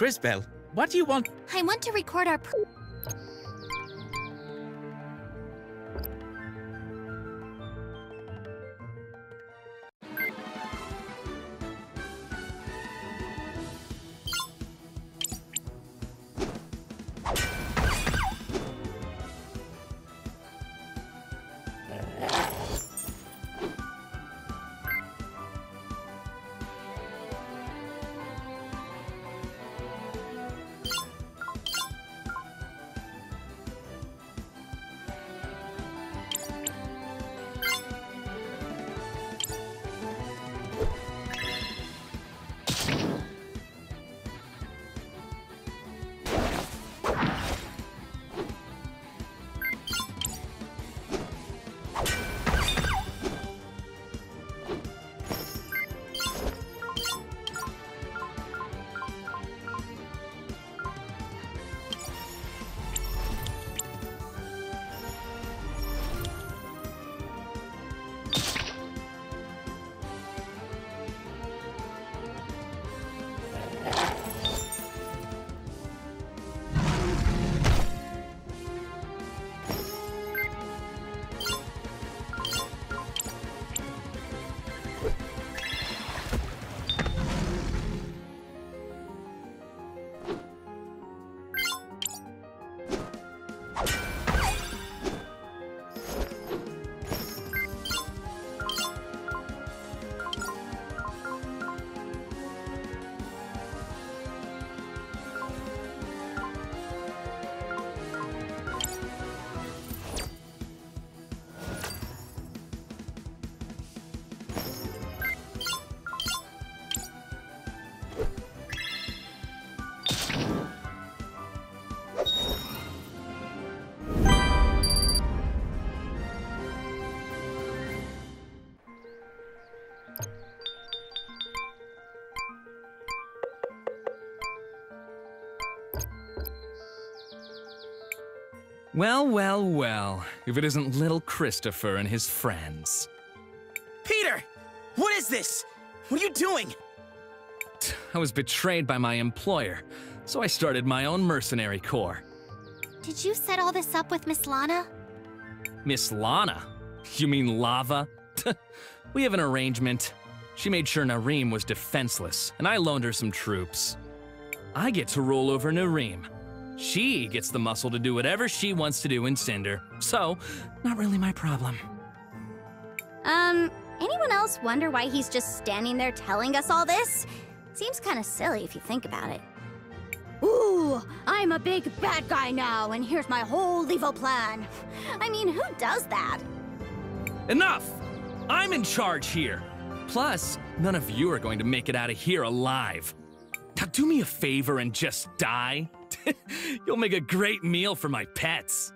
Crisbell, what do you want? I want to record our. Well, well, well. If it isn't little Christopher and his friends. Peter! What is this? What are you doing? I was betrayed by my employer, so I started my own mercenary corps. Did you set all this up with Miss Lana? Miss Lana? You mean Lava? we have an arrangement. She made sure Nareem was defenseless, and I loaned her some troops. I get to rule over Nareem. She gets the muscle to do whatever she wants to do in Cinder, so not really my problem. Um, anyone else wonder why he's just standing there telling us all this? Seems kind of silly if you think about it. Ooh, I'm a big bad guy now, and here's my whole evil plan. I mean, who does that? Enough! I'm in charge here. Plus, none of you are going to make it out of here alive. Now do me a favor and just die. You'll make a great meal for my pets.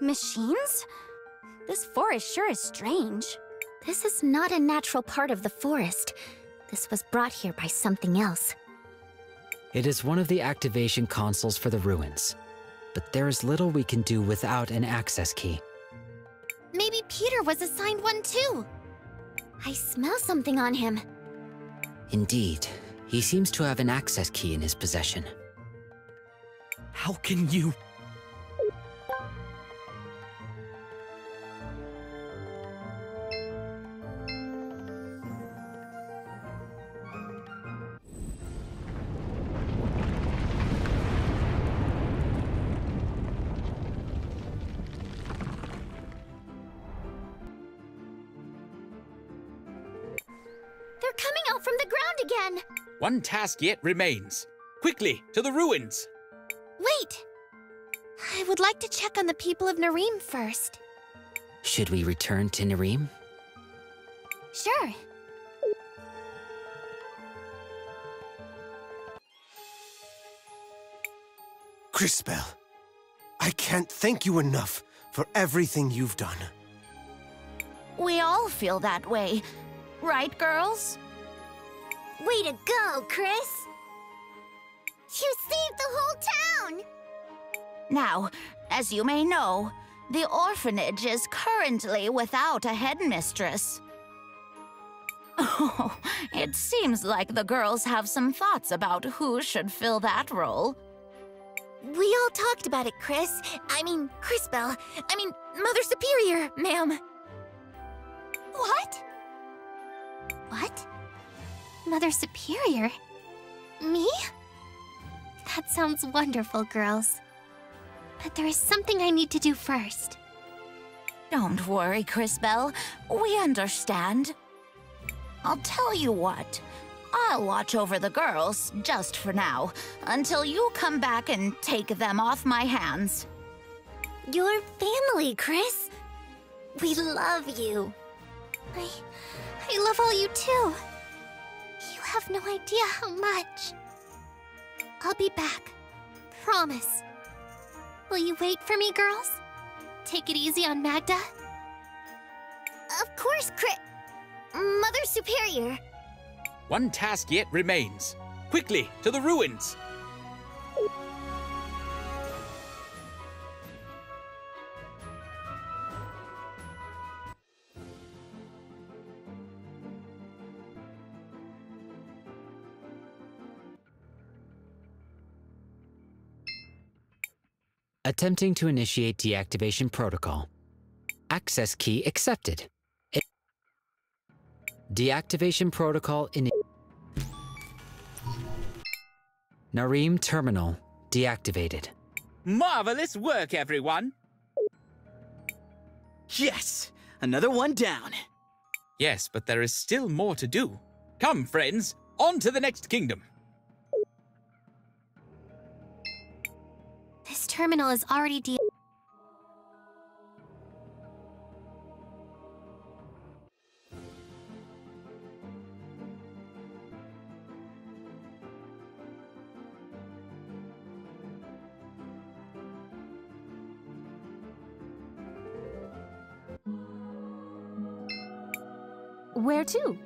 Machines? This forest sure is strange. This is not a natural part of the forest. This was brought here by something else. It is one of the activation consoles for the ruins. But there is little we can do without an access key. Maybe Peter was assigned one too. I smell something on him. Indeed, he seems to have an access key in his possession. How can you? One task yet remains. Quickly, to the ruins! Wait! I would like to check on the people of Nareem first. Should we return to Nareem? Sure. Crisbell, I can't thank you enough for everything you've done. We all feel that way. Right, girls? Way to go, Chris! You saved the whole town! Now, as you may know, the orphanage is currently without a headmistress. Oh, it seems like the girls have some thoughts about who should fill that role. We all talked about it, Chris. I mean, Crisbell. I mean, Mother Superior, ma'am. What? What? Mother Superior? Me? That sounds wonderful, girls. But there is something I need to do first. Don't worry, Crisbell. We understand. I'll tell you what. I'll watch over the girls, just for now, until you come back and take them off my hands. Your family, Chris. We love you. I... I love all you too. Have no idea how much. I'll be back. Promise. Will you wait for me, girls? Take it easy on Magda? Of course, Chris. Mother Superior. One task yet remains. Quickly, to the ruins! Attempting to initiate deactivation protocol. Access key accepted. Deactivation protocol in. Nareem terminal deactivated. Marvelous work, everyone! Yes! Another one down. Yes, but there is still more to do. Come, friends, on to the next kingdom. This terminal is already de- Where to?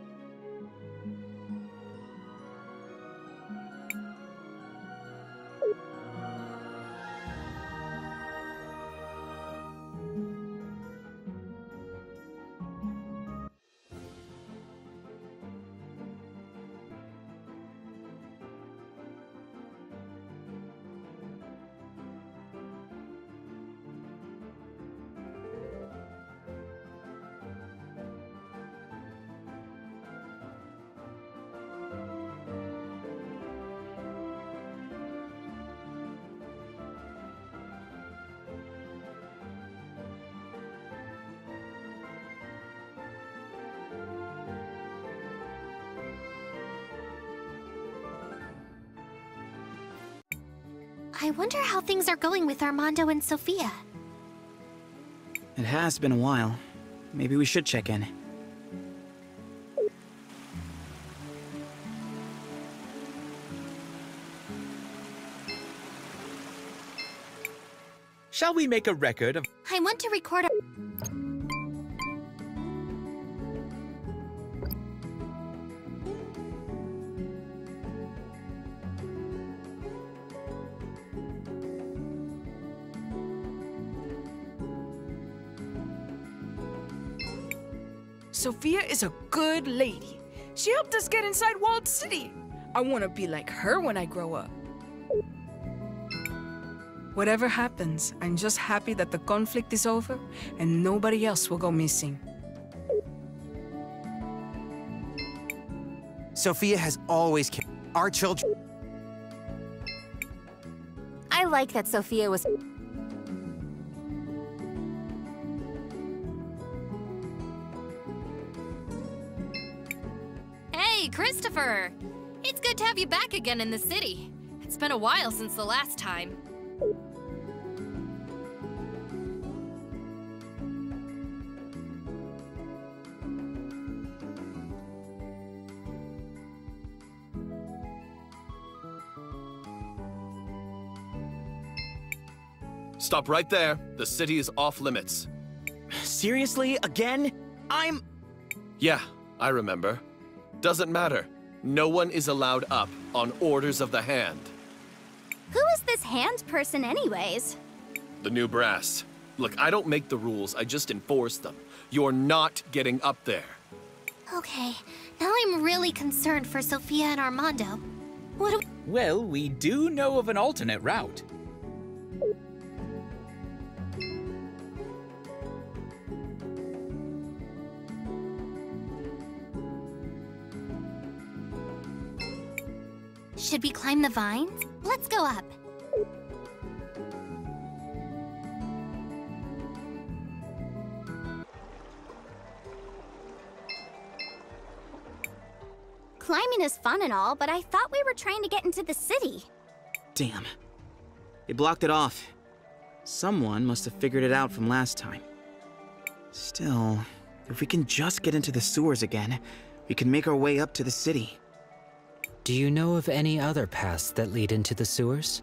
Wonder how things are going with Armando and Sophia. It has been a while. Maybe we should check in. Shall we make a record of I want to record a. lady. She helped us get inside Walled City. I want to be like her when I grow up. Whatever happens, I'm just happy that the conflict is over and nobody else will go missing. Sophia has always cared. Our children. I like that Sophia was. Christopher! It's good to have you back again in the city. It's been a while since the last time. Stop right there. The city is off limits. Seriously? Again? I'm. Yeah, I remember. Doesn't matter. No one is allowed up on orders of the hand. Who is this hand person, anyways? The new brass. Look, I don't make the rules, I just enforce them. You're not getting up there. Okay, now I'm really concerned for Sophia and Armando. What do we... Well, we do know of an alternate route. Should we climb the vines? Let's go up. Climbing is fun and all, but I thought we were trying to get into the city. Damn. They blocked it off. Someone must have figured it out from last time. Still, if we can just get into the sewers again, we can make our way up to the city. Do you know of any other paths that lead into the sewers?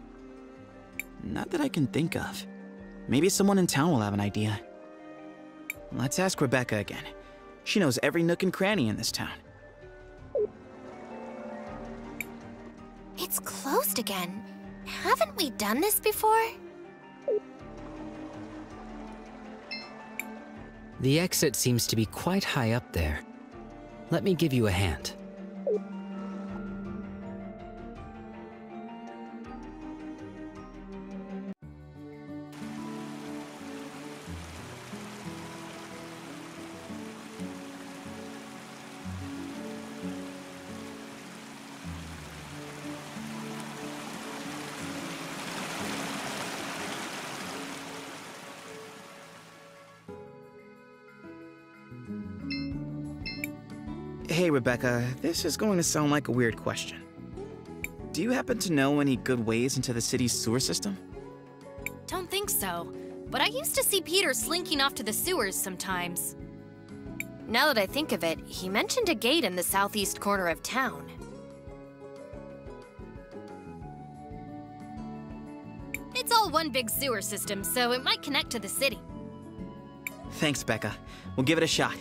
Not that I can think of. Maybe someone in town will have an idea. Let's ask Rebecca again. She knows every nook and cranny in this town. It's closed again. Haven't we done this before? The exit seems to be quite high up there. Let me give you a hand. Rebecca, this is going to sound like a weird question. Do you happen to know any good ways into the city's sewer system? Don't think so. But I used to see Peter slinking off to the sewers sometimes. Now that I think of it, he mentioned a gate in the southeast corner of town. It's all one big sewer system, so it might connect to the city. Thanks, Becca. We'll give it a shot.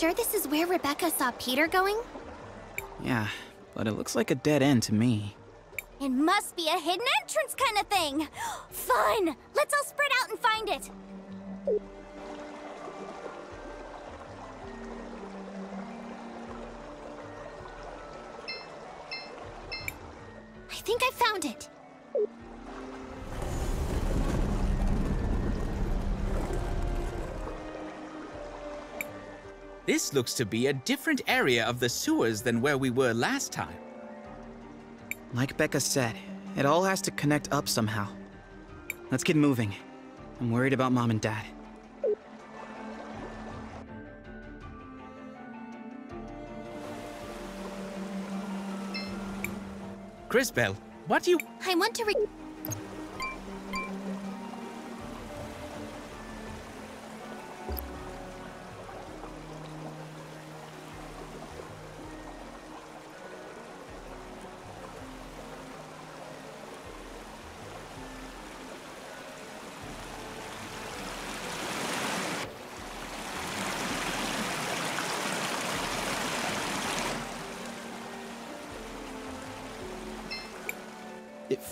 Sure this is where Rebecca saw Peter going? Yeah, but it looks like a dead end to me. It must be a hidden entrance kind of thing. Fun! Let's all spread out and find it. I think I found it. This looks to be a different area of the sewers than where we were last time. Like Becca said, it all has to connect up somehow. Let's get moving. I'm worried about Mom and Dad. Crisbell, what do you... I want to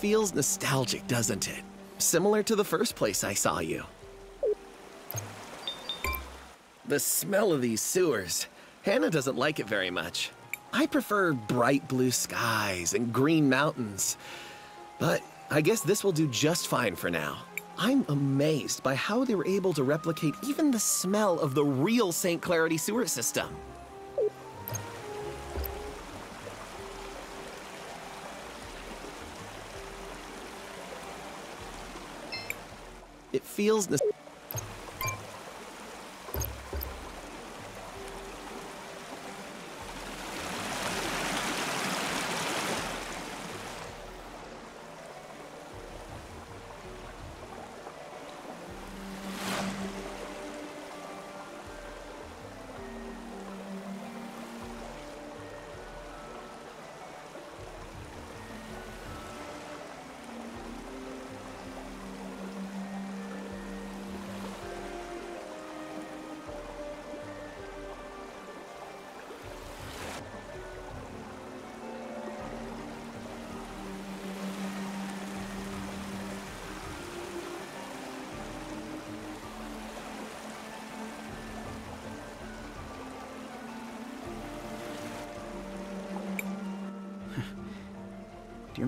feels nostalgic, doesn't it? Similar to the first place I saw you. The smell of these sewers. Hannah doesn't like it very much. I prefer bright blue skies and green mountains. But I guess this will do just fine for now. I'm amazed by how they were able to replicate even the smell of the real St. Clarity sewer system. It feels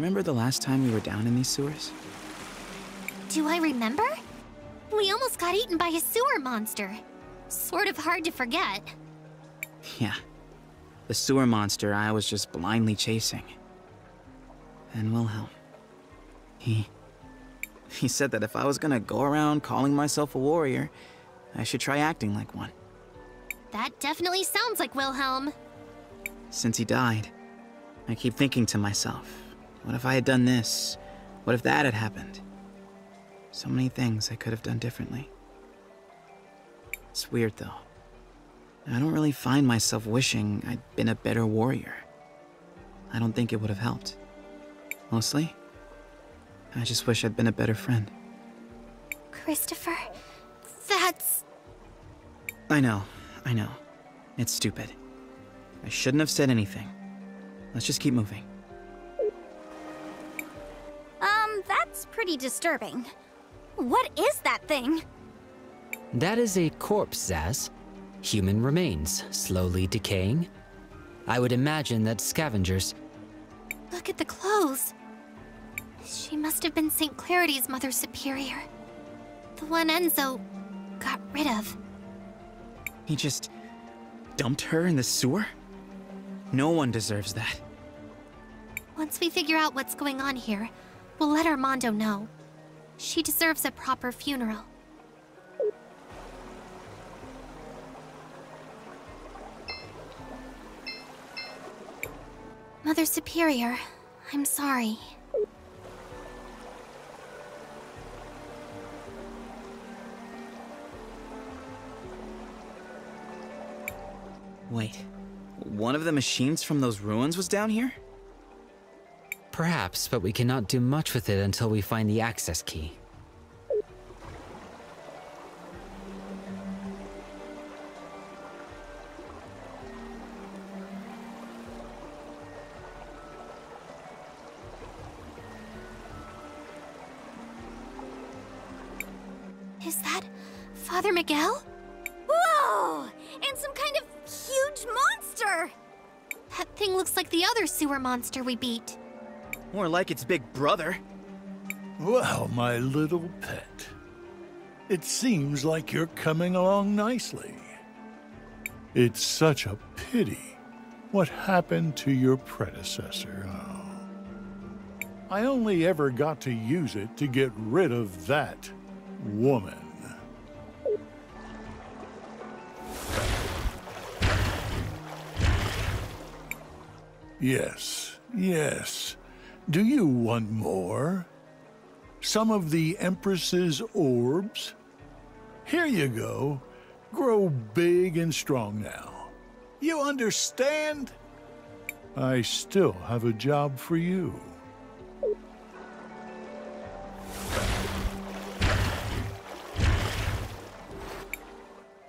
remember the last time we were down in these sewers? Do I remember? We almost got eaten by a sewer monster. Sort of hard to forget. Yeah. The sewer monster I was just blindly chasing. And Wilhelm. He. He said that if I was gonna go around calling myself a warrior, I should try acting like one. That definitely sounds like Wilhelm. Since he died, I keep thinking to myself, what if I had done this? What if that had happened? So many things I could have done differently. It's weird though. I don't really find myself wishing I'd been a better warrior. I don't think it would have helped. Mostly, I just wish I'd been a better friend. Christopher, that's. I know, I know. It's stupid. I shouldn't have said anything. Let's just keep moving. Pretty disturbing. What is that thing? That is a corpse, Zas. Human remains, slowly decaying. I would imagine that scavengers. Look at the clothes. She must have been St. Clarity's Mother Superior. The one Enzo got rid of. He just dumped her in the sewer? No one deserves that. Once we figure out what's going on here, we'll let Armando know. She deserves a proper funeral. Mother Superior, I'm sorry. Wait, one of the machines from those ruins was down here? Perhaps, but we cannot do much with it until we find the access key. Is that Father Miguel? Whoa! And some kind of huge monster! That thing looks like the other sewer monster we beat. More like its big brother. Well, my little pet. It seems like you're coming along nicely. It's such a pity what happened to your predecessor. Oh. I only ever got to use it to get rid of that woman. Yes, yes. Do you want more? Some of the Empress's orbs? Here you go. Grow big and strong now. You understand? I still have a job for you.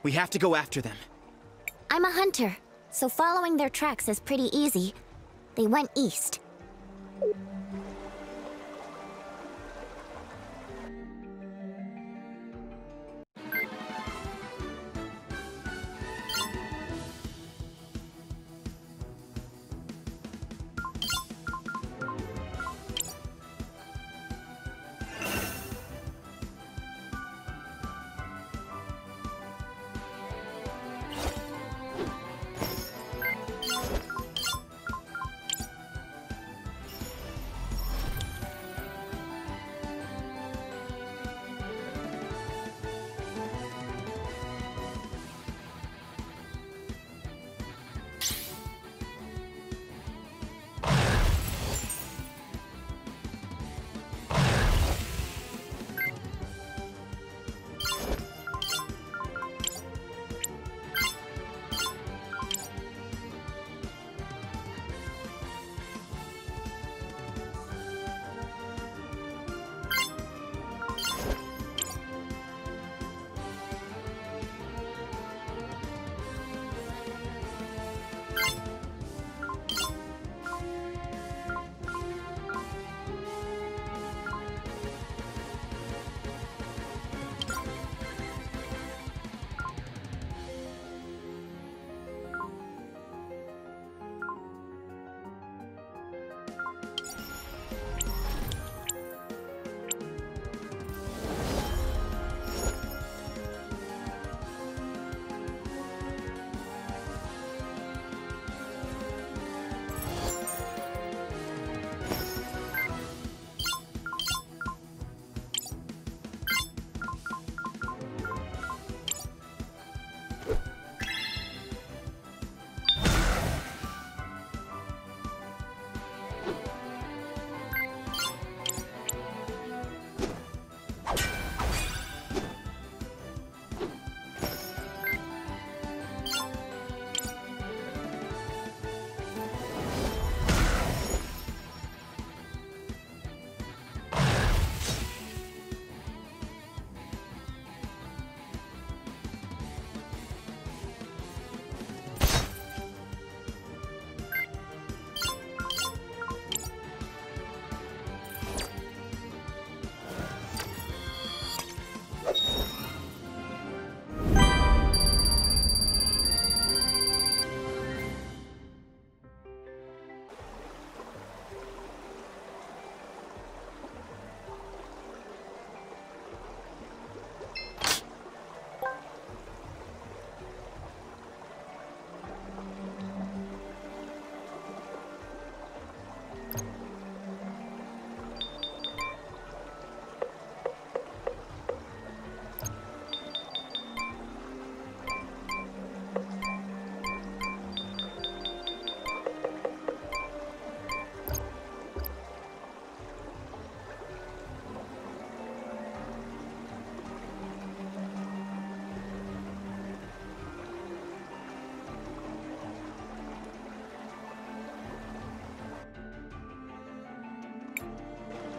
We have to go after them. I'm a hunter, so following their tracks is pretty easy. They went east. Thank you.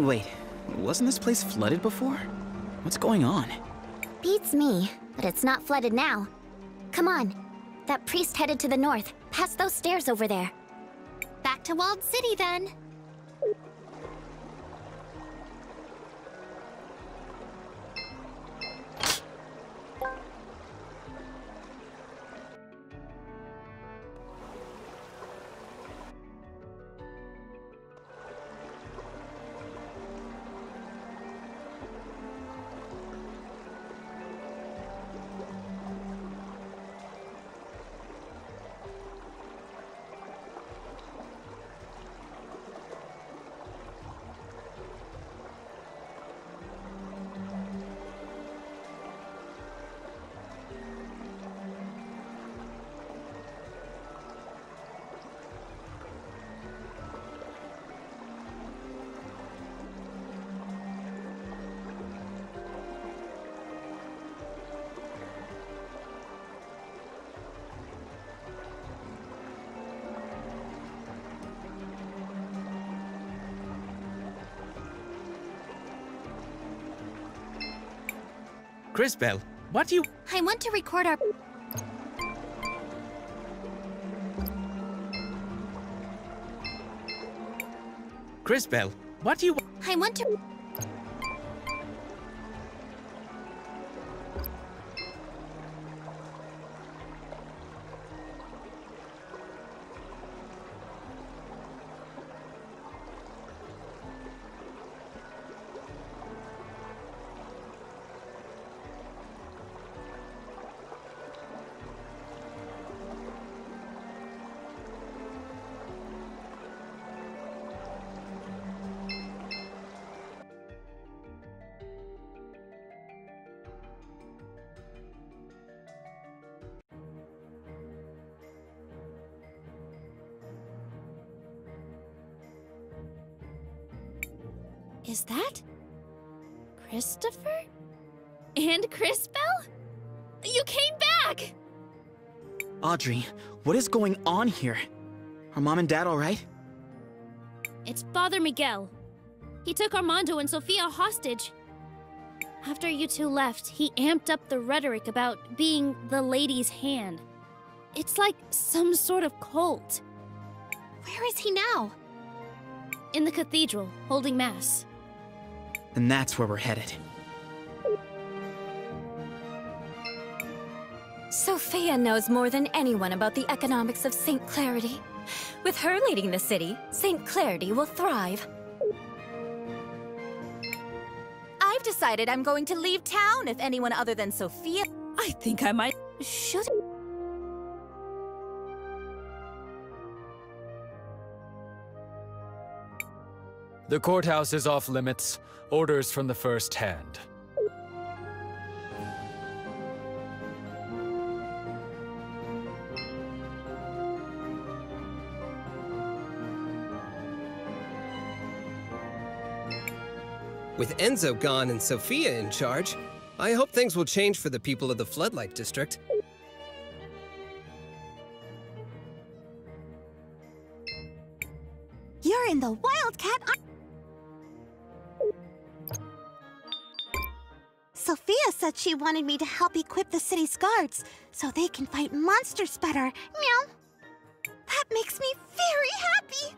Wait, wasn't this place flooded before? What's going on? Beats me, but it's not flooded now. Come on. That priest headed to the north, past those stairs over there. Back to Walled City, then. Crisbell, what do you... I want to record our... Crisbell, what do you... I want to... Audrey, what is going on here? Are mom and dad alright? It's Father Miguel. He took Armando and Sofia hostage. After you two left, he amped up the rhetoric about being the lady's hand. It's like some sort of cult. Where is he now? In the cathedral, holding mass. And that's where we're headed. Sophia knows more than anyone about the economics of St. Clarity. With her leading the city, St. Clarity will thrive. I've decided I'm going to leave town if anyone other than Sophia... I think I might... Should... The courthouse is off limits. Orders from the first hand. With Enzo gone and Sophia in charge, I hope things will change for the people of the Floodlight District. You're in the Wildcat... Sophia said she wanted me to help equip the city's guards so they can fight monsters better. Meow. That makes me very happy.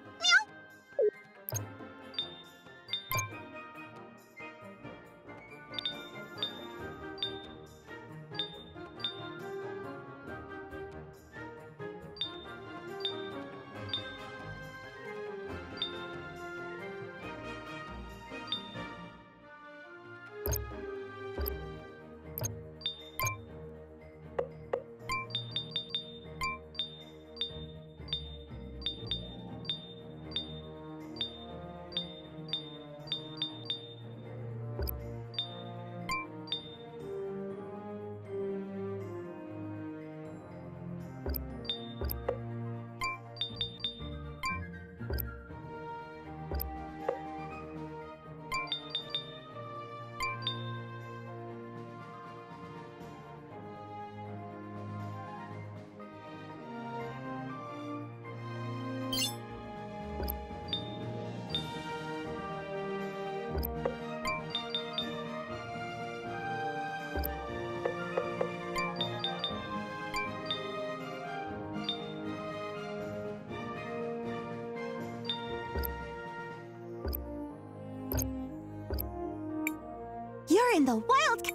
The wild.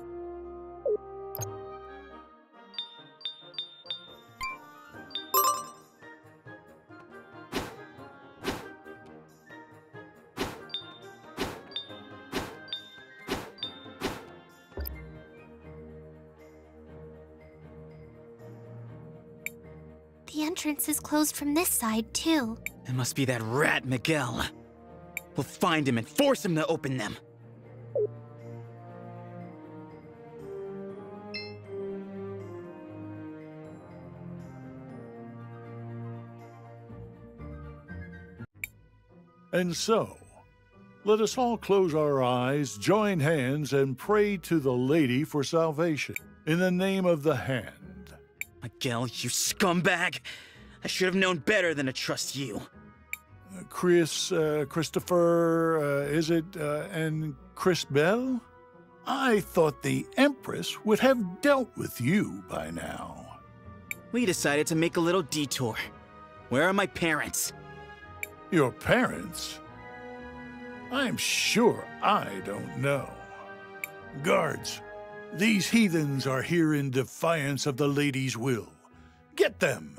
The entrance is closed from this side, too. It must be that rat Miguel. We'll find him and force him to open them. And so, let us all close our eyes, join hands, and pray to the Lady for salvation. In the name of the Hand. Miguel, you scumbag! I should have known better than to trust you. Chris, uh, Christopher, uh, is it, uh, and Crisbell? I thought the Empress would have dealt with you by now. We decided to make a little detour. Where are my parents? Your parents? I'm sure I don't know. Guards, these heathens are here in defiance of the lady's will. Get them!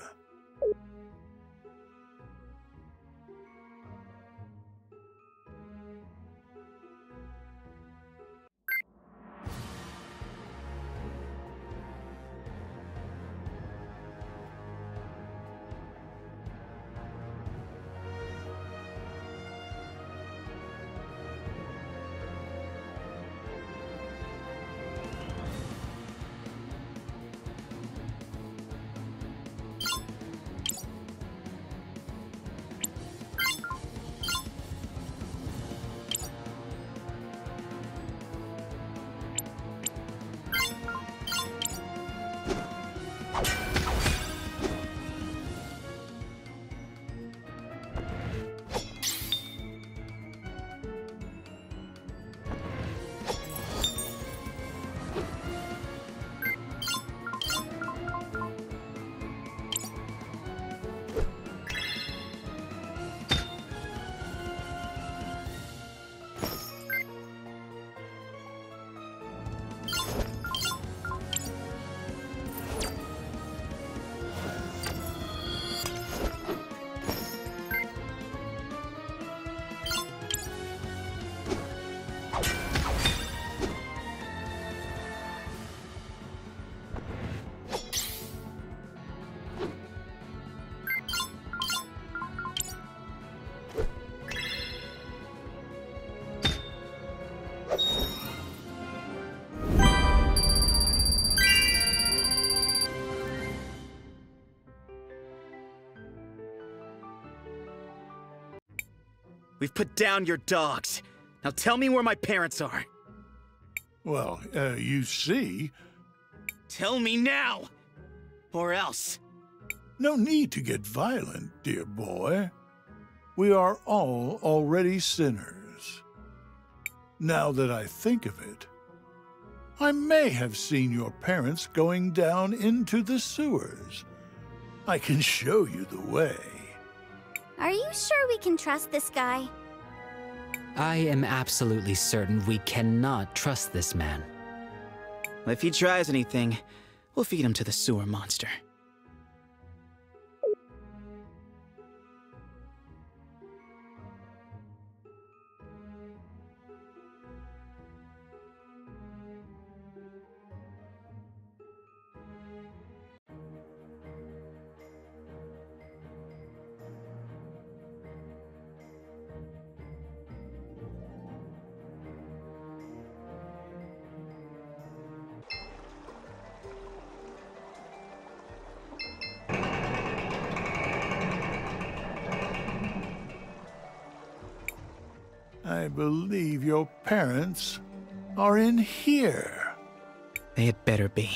We've put down your dogs. Now tell me where my parents are. Well, uh, you see. Tell me now! Or else. No need to get violent, dear boy. We are all already sinners. Now that I think of it, I may have seen your parents going down into the sewers. I can show you the way. Are you sure we can trust this guy? I am absolutely certain we cannot trust this man. If he tries anything, we'll feed him to the sewer monster. Believe your parents are in here. They had better be.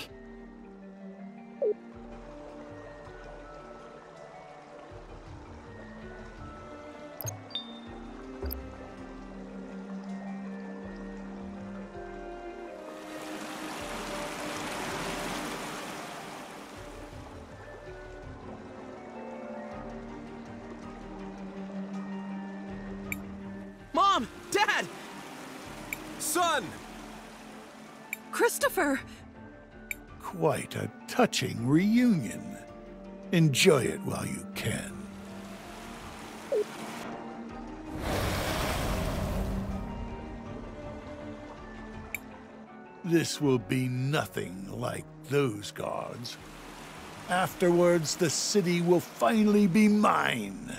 Touching reunion. Enjoy it while you can. This will be nothing like those guards. Afterwards, the city will finally be mine.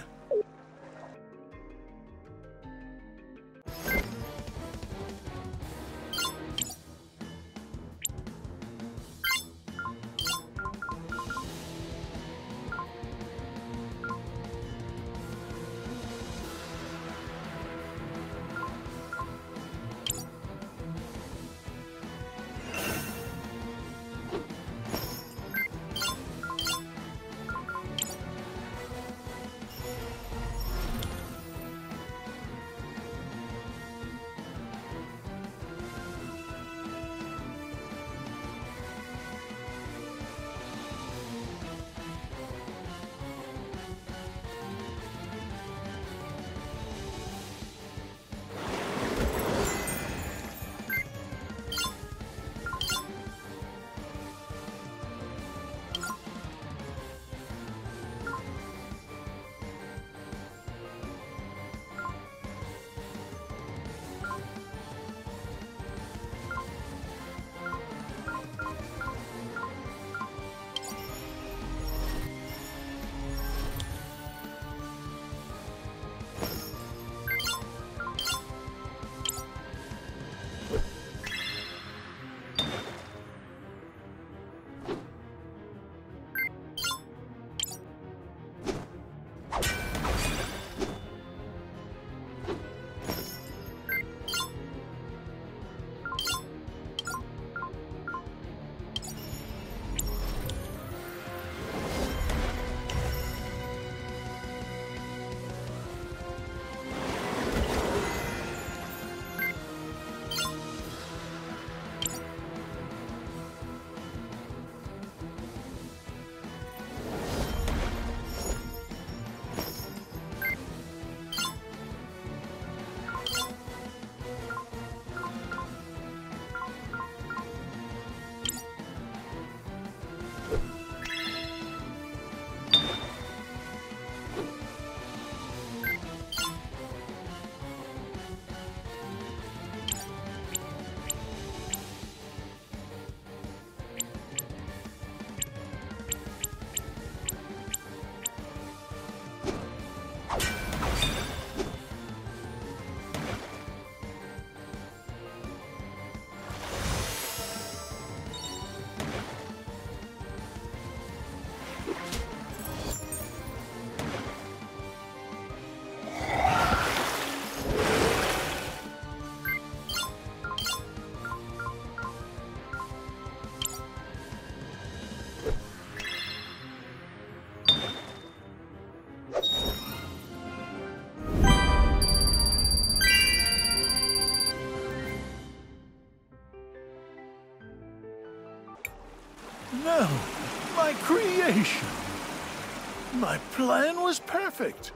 Plan was perfect.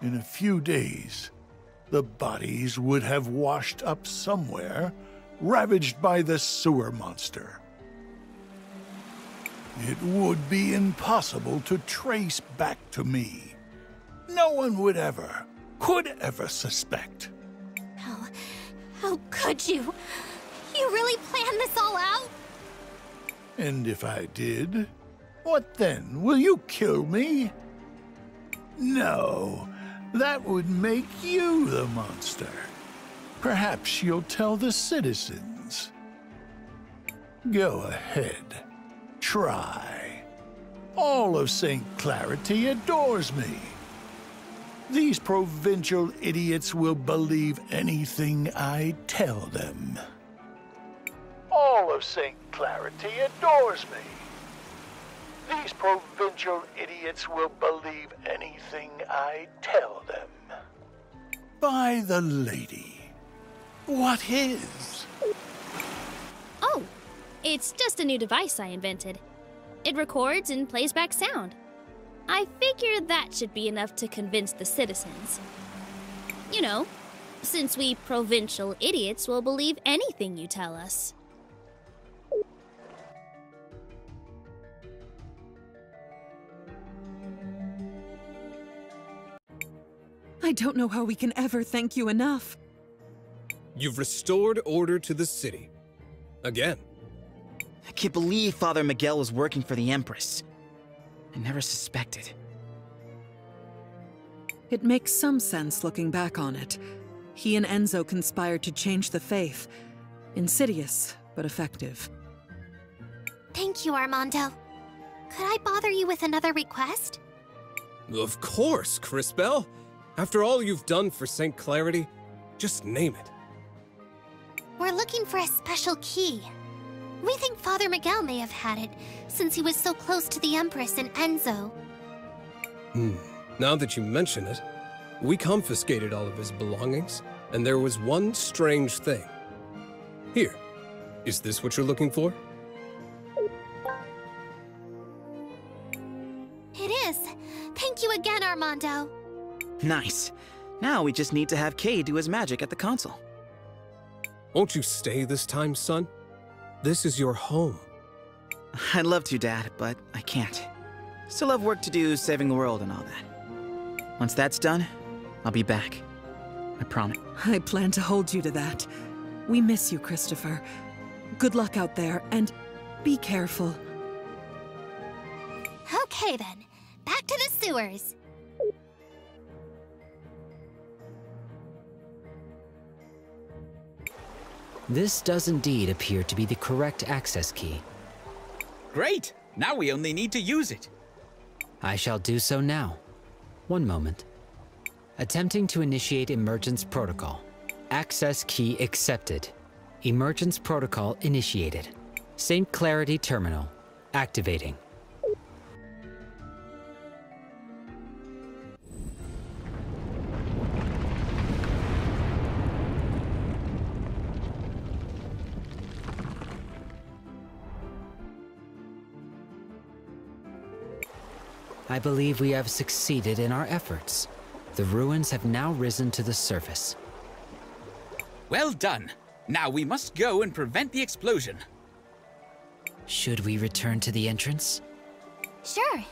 In a few days, the bodies would have washed up somewhere, ravaged by the sewer monster. It would be impossible to trace back to me. No one would ever, could ever suspect. How... how could you? You really planned this all out? And if I did, what then? Will you kill me? No, that would make you the monster. Perhaps you'll tell the citizens. Go ahead. Try. All of St. Clarity adores me. These provincial idiots will believe anything I tell them. All of St. Clarity adores me. These provincial idiots will believe anything I tell them. By the lady. What is? Oh, it's just a new device I invented. It records and plays back sound. I figure that should be enough to convince the citizens. You know, since we provincial idiots will believe anything you tell us. I don't know how we can ever thank you enough. You've restored order to the city. Again. I can't believe Father Miguel was working for the Empress. I never suspected. It makes some sense looking back on it. He and Enzo conspired to change the faith. Insidious, but effective. Thank you, Armando. Could I bother you with another request? Of course, Crisbell. After all you've done for St. Clarity, just name it. We're looking for a special key. We think Father Miguel may have had it, since he was so close to the Empress and Enzo. Hmm. Now that you mention it, we confiscated all of his belongings, and there was one strange thing. Here, is this what you're looking for? It is. Thank you again, Armando. Nice. Now we just need to have Kay do his magic at the console. Won't you stay this time, son? This is your home. I'd love to, Dad, but I can't. Still have work to do saving the world and all that. Once that's done, I'll be back. I promise. I plan to hold you to that. We miss you, Christopher. Good luck out there, and be careful. Okay then, back to the sewers. This does indeed appear to be the correct access key. Great! Now we only need to use it. I shall do so now. One moment. Attempting to initiate emergence protocol. Access key accepted. Emergence protocol initiated. St. Clarity Terminal. Activating. I believe we have succeeded in our efforts. The ruins have now risen to the surface. Well done. Now we must go and prevent the explosion. Should we return to the entrance? Sure.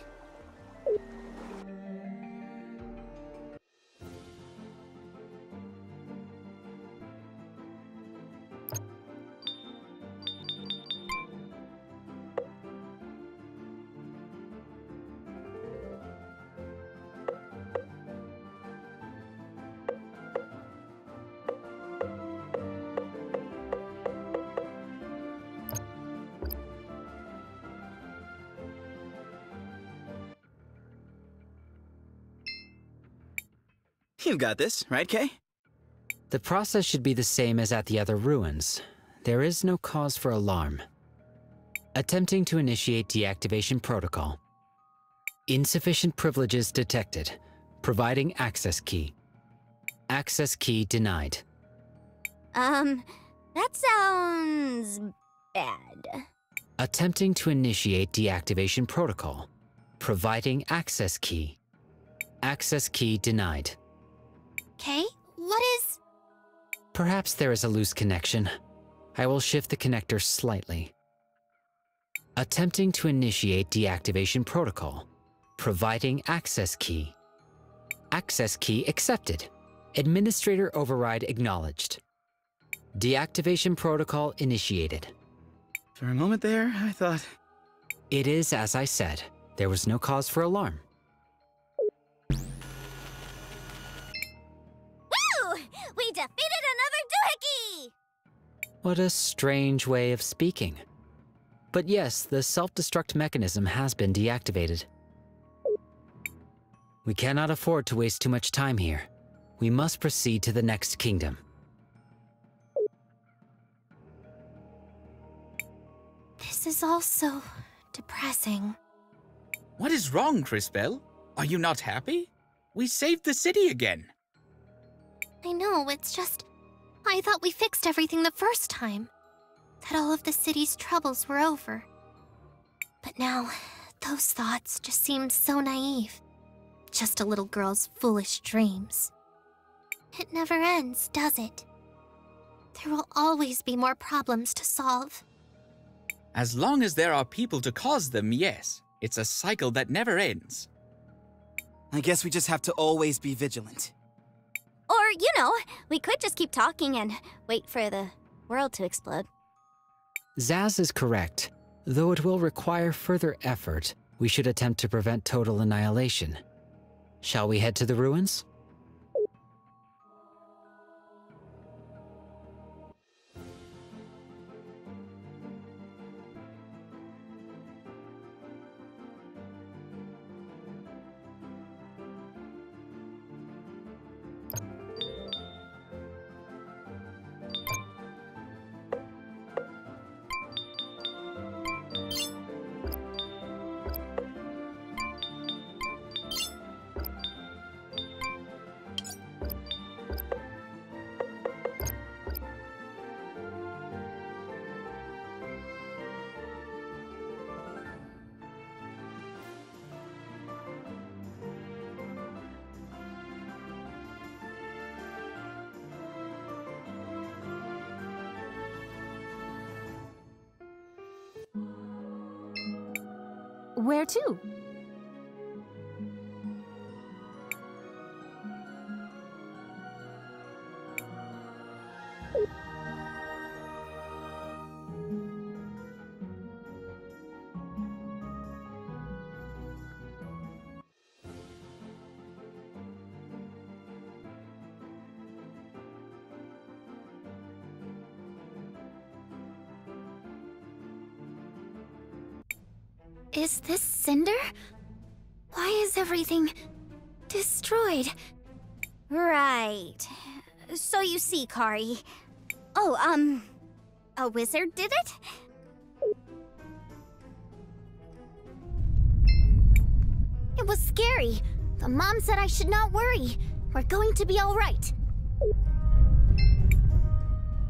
You've got this, right, Kay? The process should be the same as at the other ruins. There is no cause for alarm. Attempting to initiate deactivation protocol. Insufficient privileges detected. Providing access key. Access key denied. Um, that sounds bad. Attempting to initiate deactivation protocol. Providing access key. Access key denied. Okay, what is... Perhaps there is a loose connection. I will shift the connector slightly. Attempting to initiate deactivation protocol. Providing access key. Access key accepted. Administrator override acknowledged. Deactivation protocol initiated. For a moment there, I thought... It is as I said. There was no cause for alarm. Defeated another doohickey! What a strange way of speaking. But yes, the self-destruct mechanism has been deactivated. We cannot afford to waste too much time here. We must proceed to the next kingdom. This is all so depressing. What is wrong, Crisbell? Are you not happy? We saved the city again. I know, it's just... I thought we fixed everything the first time. That all of the city's troubles were over. But now, those thoughts just seem so naive. Just a little girl's foolish dreams. It never ends, does it? There will always be more problems to solve. As long as there are people to cause them, yes. It's a cycle that never ends. I guess we just have to always be vigilant. Or, you know, we could just keep talking and wait for the world to explode. Zas is correct. Though it will require further effort, we should attempt to prevent total annihilation. Shall we head to the ruins? Is this Cinder? Why is everything destroyed? Right. So you see, Kari. Oh, um, a wizard did it? It was scary. The mom said I should not worry. We're going to be all right.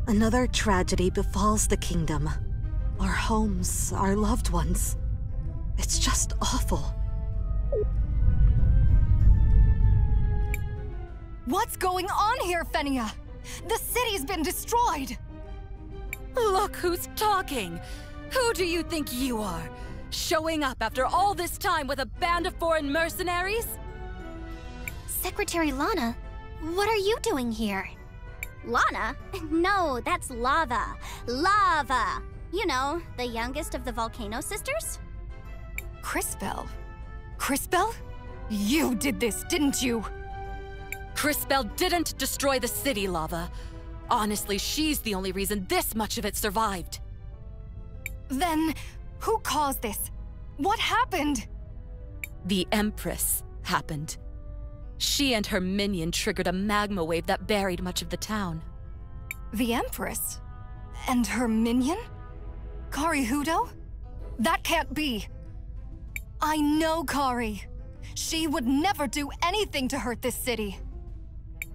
Another tragedy befalls the kingdom. Our homes, our loved ones. It's just awful. What's going on here, Fenia? The city's been destroyed! Look who's talking! Who do you think you are? Showing up after all this time with a band of foreign mercenaries? Secretary Lana, what are you doing here? Lana? No, that's Lava. Lava! You know, the youngest of the Volcano sisters? Crisbell? Crisbell? You did this, didn't you? Crisbell didn't destroy the city, Lava. Honestly, she's the only reason this much of it survived. Then, who caused this? What happened? The Empress happened. She and her minion triggered a magma wave that buried much of the town. The Empress? And her minion? Kari Hudo? That can't be. I know Kari. She would never do anything to hurt this city.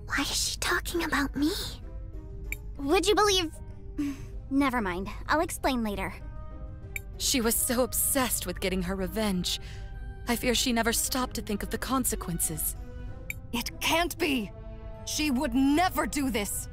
Why is she talking about me? Would you believe... Never mind. I'll explain later. She was so obsessed with getting her revenge. I fear she never stopped to think of the consequences. It can't be! She would never do this!